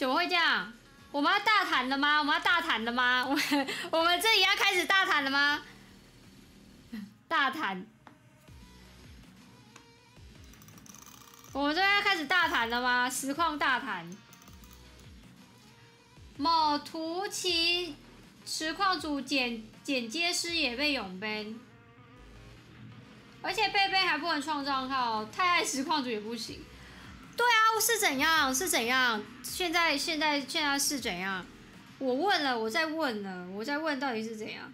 怎么会这样？我们要大谈了吗？我们要大谈了吗？我 们我们这里要开始大谈了吗？大谈，我们这边要开始大谈了吗？实况大谈。某图奇实况组剪剪接师也被永 ban，而且被 ban 还不能创账号，太爱实况组也不行。是怎样？是怎样？现在现在现在是怎样？我问了，我在问了，我在问到底是怎样？